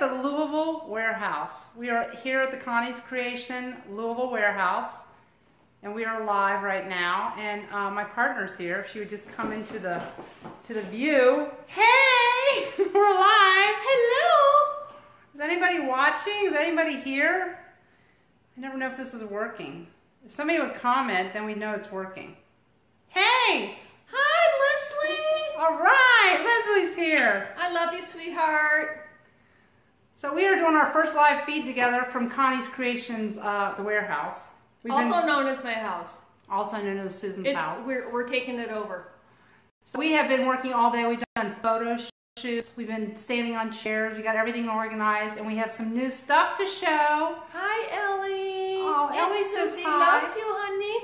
the Louisville warehouse. We are here at the Connie's Creation Louisville warehouse, and we are live right now. And uh, my partner's here. If she would just come into the to the view. Hey, we're live. Hello. Is anybody watching? Is anybody here? I never know if this is working. If somebody would comment, then we know it's working. Hey. Hi, Leslie. All right, Leslie's here. I love you, sweetheart. So we are doing our first live feed together from Connie's Creations, uh, the warehouse. We've also been, known as my house. also known as Susan's It's house. we're we're taking it over. So we have been working all day. We've done photo shoots. We've been standing on chairs. We got everything organized, and we have some new stuff to show. Hi, Ellie. Oh, And Ellie says Susie hi. loves you, honey.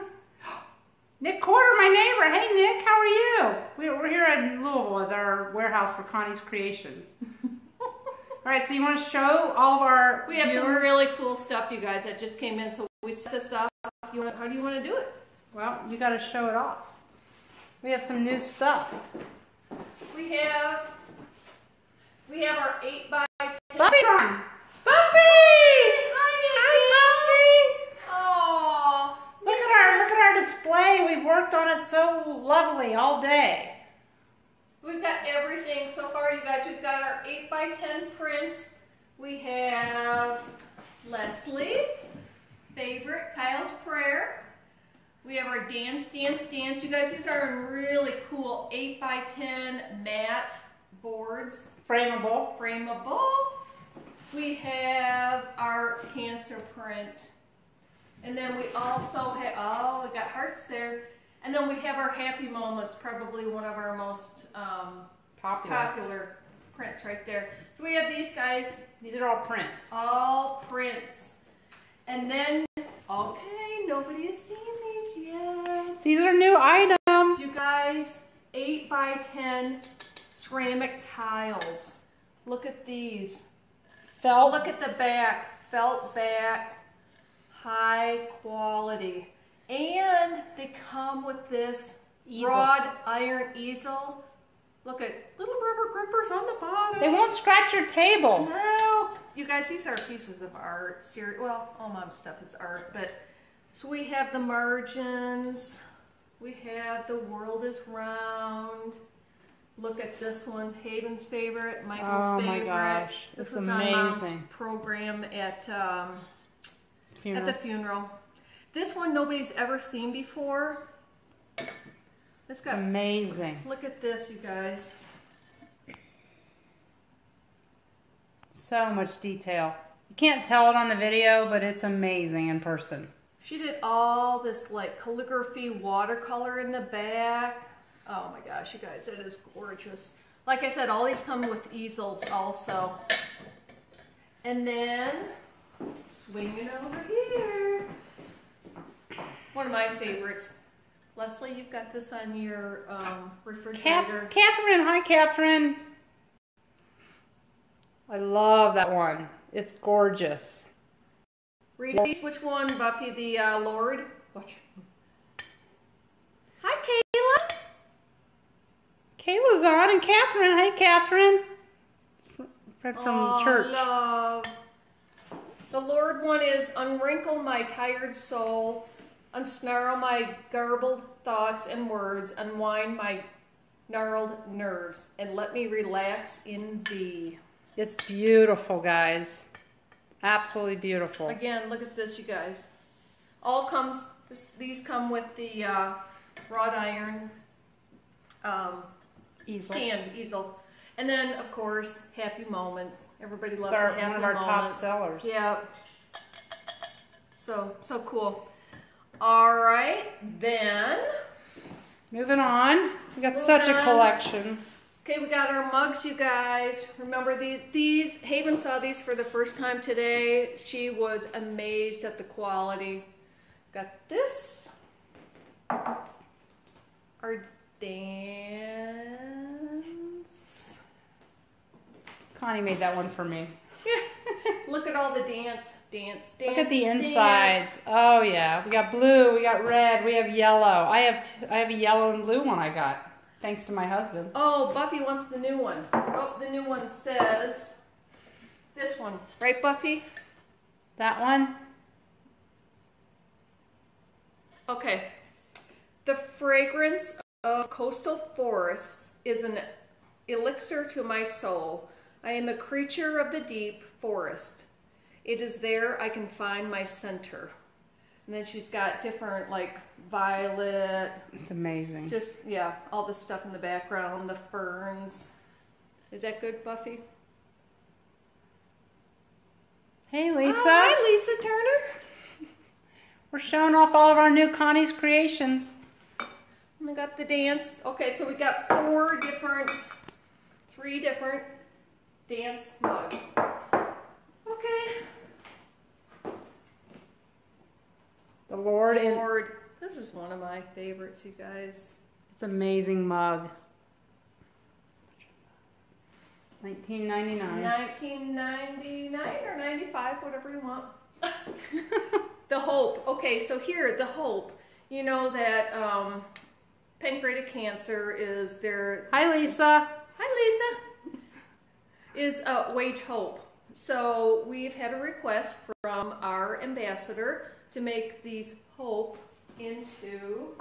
Nick Quarter, my neighbor. Hey, Nick, how are you? We're, we're here in Louisville at our warehouse for Connie's Creations. All right, so you want to show all of our We have some really cool stuff, you guys, that just came in. So we set this up. You want, how do you want to do it? Well, you got to show it off. We have some new stuff. We have we have our eight by ten. Buffy's on. Buffy! Hi, Nikki. Oh, Look at our look at our display. We've worked on it so lovely all day. We've got everything so far, you guys. We've got our 8 by 10 prints. We have Leslie, favorite, Kyle's Prayer. We have our Dance, Dance, Dance. You guys, these are really cool 8 by 10 matte boards, Frameable. frameable. We have our cancer print. And then we also have, oh, we got hearts there. And then we have our happy moments, probably one of our most um, Popular. popular prints right there. So we have these guys, These are all prints. all prints. And then, okay, nobody has seen these yet. These are new items. You guys, 8 by 10 ceramic tiles. Look at these. Felt. Look at the back, felt back, high quality. And they come with this Easel. rod iron easel. Look at little rubber grippers on the bottom. They won't scratch your table. No, you guys, these are pieces of art. Seri- well, all my stuff is art, but so we have the margins. We have the world is round. Look at this one, Haven's favorite, Michael's Oh my favorite. gosh, this was on Mom's amazing. program at um, Funeral. at the funeral. This one nobody's ever seen before. It's It's got. amazing. Look at this, you guys. So much detail. You can't tell it on the video, but it's amazing in person. She did all this like calligraphy watercolor in the back. Oh my gosh, you guys, it is gorgeous. Like I said, all these come with easels also. And then, swing it over here, one of my favorites. Leslie, you've got this on your um, Kath- refrigerator. Catherine, hi Catherine. I love that one. It's gorgeous. Read these. Which one, Buffy the uh, Lord? Hi, Kayla. Kayla's on and Catherine. Hi, Catherine. Fred from Aw, church. Love. The Lord one is unwrinkle my tired soul, unsnarl my garbled thoughts and words, unwind my gnarled nerves, and let me relax in thee. It's beautiful, guys. Absolutely beautiful. Again, look at this, you guys. All comes. This, these come with the uh, wrought iron um, Easel. stand easel, and then of course happy moments. Everybody loves our, the happy one of our top sellers. Yeah. So so cool. All right, then. Moving on. We got such a collection. Okay, we got our mugs, you guys. Remember these? These Haven saw these for the first time today. She was amazed at the quality. Got this. Our dance. Connie made that one for me. Look at all the dance, dance, dance. Look at the dance. insides. Oh yeah, we got blue, we got red, we have yellow. I have t- I have a yellow and blue one I got. thanks to my husband. Oh, Buffy wants the new one. Oh, the new one says this one, right, Buffy? That one? Okay. The fragrance of coastal forests is an elixir to my soul. I am a creature of the deep forest. It is there I can find my center. And then she's got different, like, violet, It's amazing. just, yeah, all the stuff in the background, the ferns. Is that good, Buffy? Hey, Lisa. Oh, hi, Lisa Turner. We're showing off all of our new Connie's creations. Oh we got the dance. Okay, so we got four different, three different dance mugs. Okay. The Lord in Lord, this is one of my favorites, you guys. it's amazing mug. 1999. 1999 or 95, whatever you want. the Hope. Okay, so here, the Hope. You know that um, pancreatic cancer is their Hi, Lisa. Hi, Lisa. Is uh, Wage Hope. So we've had a request from our ambassador to make these Hope into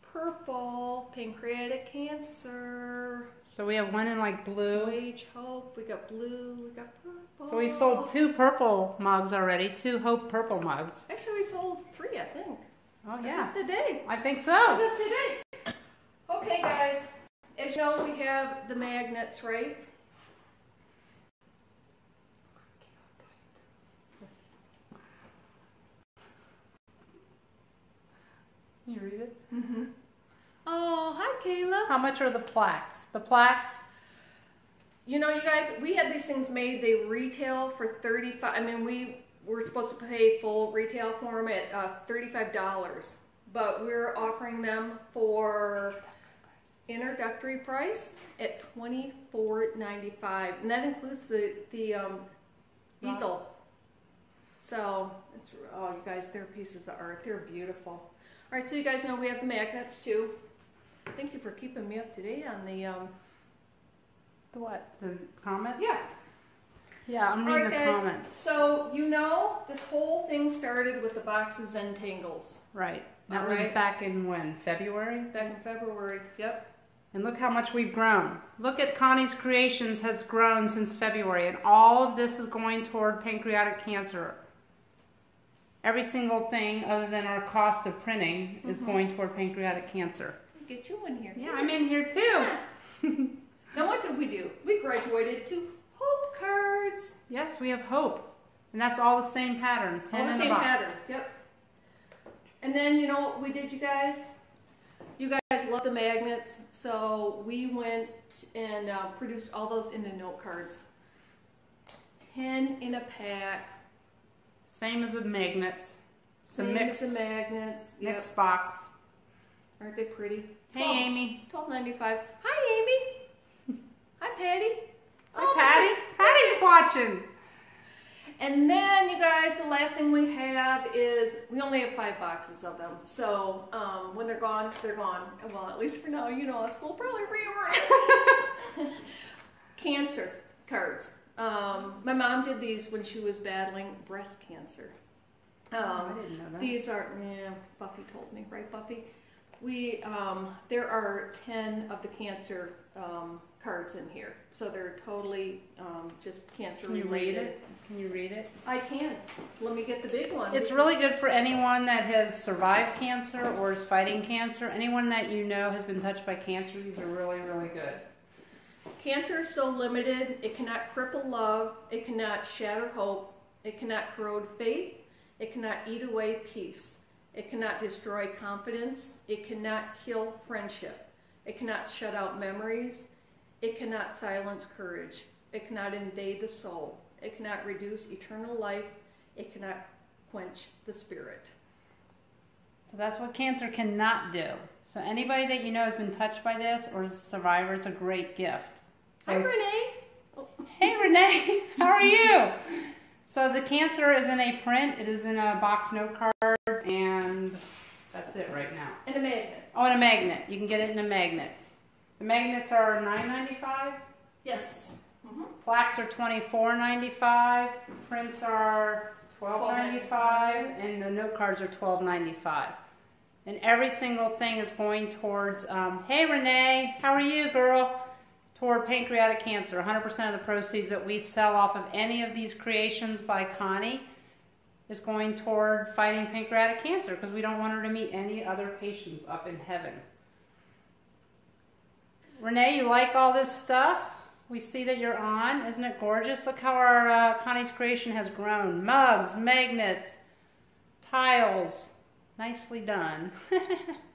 purple pancreatic cancer. So we have one in like blue. Wage Hope. We got blue. We got purple. So we sold two purple mugs already, two Hope purple mugs. Actually, we sold three, I think. Oh As yeah, today. I think As so. of today. Okay, guys. As you know, we have the magnets, right? You read it? Mm-hmm. Oh, hi, Kayla. How much are the plaques? The plaques. You know, you guys, we had these things made. They retail for thirty-five. I mean, we were supposed to pay full retail for them at uh, thirty-five dollars, but we're offering them for introductory price at twenty-four ninety-five, and that includes the the um, Wow. easel. So it's oh, you guys, they're pieces of art. They're beautiful. All right, so you guys know we have the magnets too. Thank you for keeping me up to date on the um, The what? The comments? yeah. Yeah, I'm reading right, the guys. comments. So you know this whole thing started with the boxes and tangles Right. That All was right. back in when? February? back in February. Yep. And look how much we've grown. Look at Connie's Creations has grown since February, and all of this is going toward pancreatic cancer. Every single thing, other than our cost of printing, is Mhm. going toward pancreatic cancer. Get you in here. Yeah, I'm in here too. Now what did we do? We graduated to hope cards. Yes, we have hope, and that's all the same pattern. All the same box. pattern. Yep. And then you know what we did, you guys? You guys love the magnets, so we went and uh, produced all those into note cards. Ten in a pack. Same as the magnets. Same mixed, as the magnets. Yep. mixed box. Aren't they pretty? Hey, Twelve- Amy. Twelve ninety five. Hi, Amy. Hi, Patty. Hi, Oh, Patty. Patty's watching. And then, you guys, the last thing we have is we only have five boxes of them. So um, when they're gone, they're gone. Well, at least for now, you know us. We'll probably reorder. cancer cards. Um, my mom did these when she was battling breast cancer. Oh, I Um, didn't know that. these are, yeah, Buffy told me, right, Buffy? We, um, there are 10 of the cancer um, cards in here. So they're totally um, just cancer Can you related. read it? Can you read it? I can. Let me get the big one. It's really good for anyone that has survived cancer or is fighting cancer. Anyone that you know has been touched by cancer, these are really, really good. Cancer is so limited, it cannot cripple love, it cannot shatter hope, it cannot corrode faith, it cannot eat away peace, it cannot destroy confidence, it cannot kill friendship, it cannot shut out memories, it cannot silence courage, it cannot invade the soul, it cannot reduce eternal life, it cannot quench the spirit. So that's what cancer cannot do. So anybody that you know has been touched by this or is a survivor, it's a great gift. Hi, Renee. Hey Renee, how are you? So the cancer is in a print. It is in a box note cards and That's it right now. And a magnet. Oh, and a magnet. You can get it in a magnet. The magnets are $9.95. Yes. Mm-hmm. Plaques are $24.95. Prints are $12.95. And the note cards are $12.95. And every single thing is going towards, um, hey Renee, how are you, girl? Toward pancreatic cancer. 100% of the proceeds that we sell off of any of these creations by Connie is going toward fighting pancreatic cancer because we don't want her to meet any other patients up in heaven. Renee, you like all this stuff? We see that you're on. Isn't it gorgeous? Look how our uh, Connie's creation has grown. Mugs, magnets, tiles. Nicely done.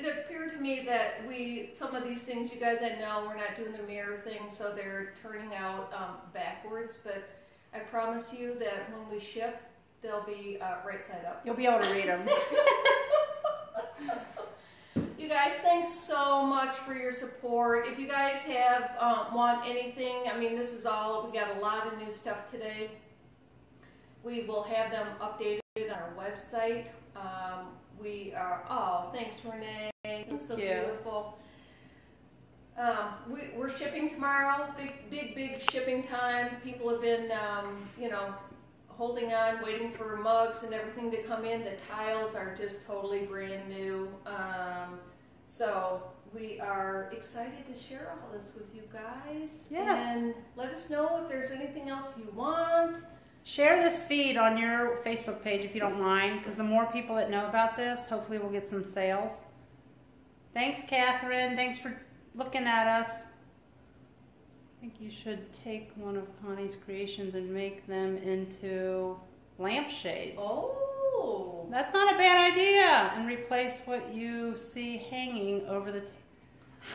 It appeared to me that we, some of these things, you guys I know, we're not doing the mirror thing, so they're turning out um, backwards, but I promise you that when we ship, they'll be uh, right side up. You'll be able to read them. You guys, thanks so much for your support. If you guys have um, want anything, I mean, this is all we got a lot of new stuff today. We will have them updated on our website. Um, we are oh, thanks Renee, That's so you. beautiful. Um, we, we're shipping tomorrow. Big, big, big shipping time. People have been, um, you know, holding on, waiting for mugs and everything to come in. The tiles are just totally brand new. Um, so we are excited to share all this with you guys. Yes. And let us know if there's anything else you want. Share this feed on your Facebook page if you don't mind, because the more people that know about this, hopefully we'll get some sales. Thanks, Catherine. Thanks for looking at us. I think you should take one of Connie's creations and make them into lampshades. Oh. That's not a bad idea. And replace what you see hanging over the. T-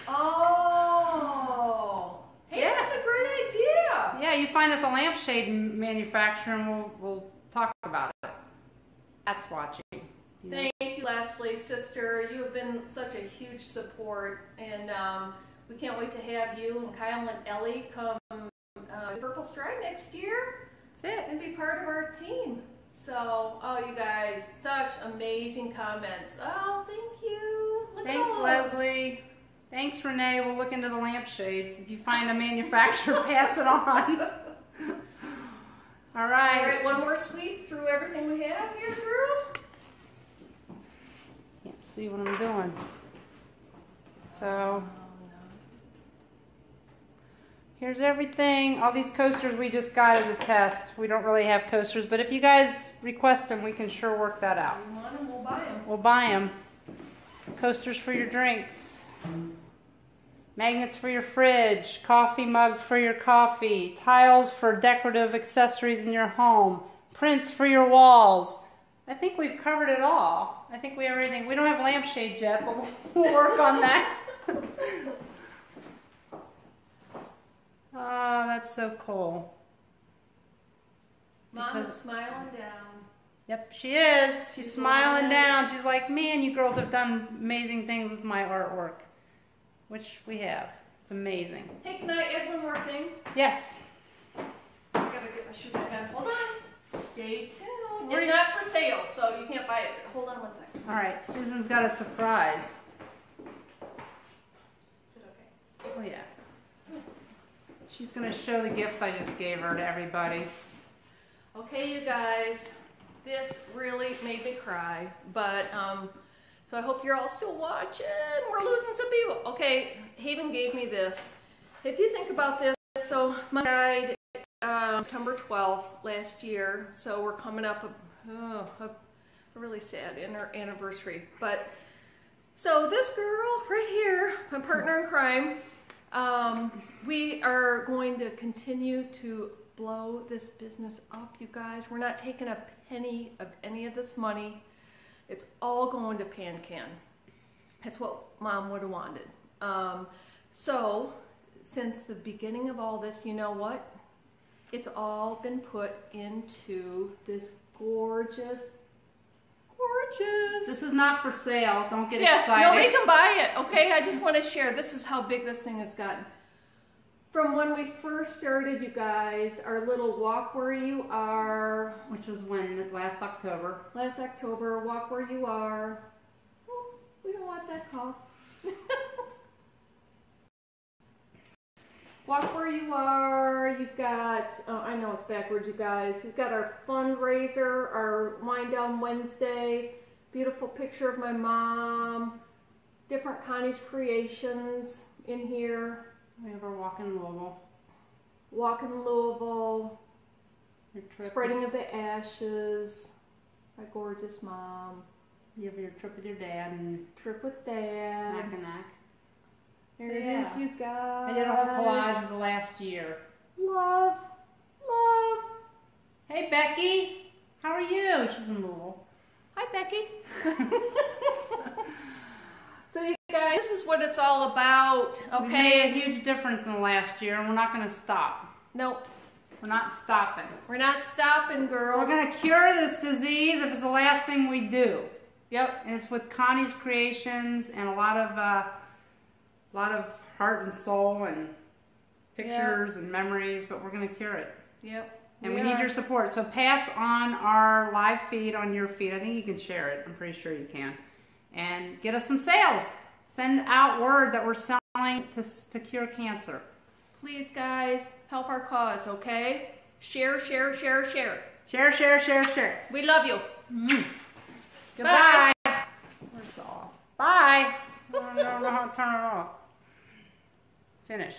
Oh. Hey, Yeah. that's a great idea. yeah, you find us a lampshade manufacturer, and we'll we'll talk about it. That's watching. You know. Thank you, Leslie, sister. You have been such a huge support, and um, we can't wait to have you and Kyle and Ellie come uh, to Purple Stride next year That's it. and be part of our team. So, oh, you guys, such amazing comments. Oh, thank you. Look Thanks. Leslie. Thanks, Renee. We'll look into the lampshades. If you find a manufacturer, pass it on. All All right. right, one more sweep through everything we have here, girl. Can't see what I'm doing. So here's everything. All these coasters we just got as a test. We don't really have coasters, but if you guys request them, we can sure work that out. You want them, we'll buy them. We'll buy them. Coasters for your drinks. Magnets for your fridge. Coffee mugs for your coffee. Tiles for decorative accessories in your home. Prints for your walls. I think we've covered it all. I think we have everything. We don't have lampshade yet, but we'll- work on that. oh, that's so cool. Mom is smiling down. Yep, she is. She's She's smiling it. down. She's like, man, you girls have done amazing things with my artwork, which we have. It's amazing. Hey, can I add one more thing? Yes. I gotta get my shoe back on. Hold on. Stay tuned. It's not for sale, so you can't buy it. Hold on one second. All right, Susan's got a surprise. Is it okay? Oh, yeah. She's going to show the gift I just gave her to everybody. Okay, you guys. This really made me cry, but um, so I hope you're all still watching. We're losing some people. Okay, Haven gave me this. If you think about this, so my guide um, September 12th last year, so we're coming up a, oh, a, a really sad anniversary. But so this girl right here, my partner in crime, um, we are going to continue to blow this business up, you guys. We're not taking a penny of any of this money. It's all going to PanCan. That's what mom would have wanted. Um, so, since the beginning of all this, you know what? It's all been put into this gorgeous, gorgeous. This is not for sale. Don't get yeah, excited. nobody can buy it. Okay, I just want to share. This is how big this thing has gotten. From when we first started, you guys, our little walk where you are, which was when last October. last October, walk where you are. Oh, we don't want that call. walk where you are. You've got, oh, I know it's backwards, you guys. We've got our fundraiser, our Wind Down Wednesday. Beautiful picture of my mom. Different Connie's creations in here. We have our walk in Louisville. Walk in Louisville. Your trip. Spreading of the ashes. My gorgeous mom. You have your trip with your dad and Trip with dad. Mackinac. There So, it yeah. is, you guys. I did a whole collage of the last year. Love, love. Hey Becky, how are you? She's in Louisville. Hi, Becky. guys, this is what it's all about. We made a huge difference in the last year, and we're not going to stop. Nope. We're not stopping. We're not stopping, girls. We're going to cure this disease if it's the last thing we do. Yep. And it's with Connie's creations and a lot of, uh, a lot of heart and soul and pictures and memories. But we're going to cure it, Yep. and we, need your support. So pass on our live feed on your feed. I think you can share it. I'm pretty sure you can, and get us some sales. Send out word that we're selling to to cure cancer. Please, guys, help our cause, okay? Share, share, share, share. Share, share, share, share. We love you. Mm. Goodbye. Where's the off? Bye. I don't know how to turn it off. Finish.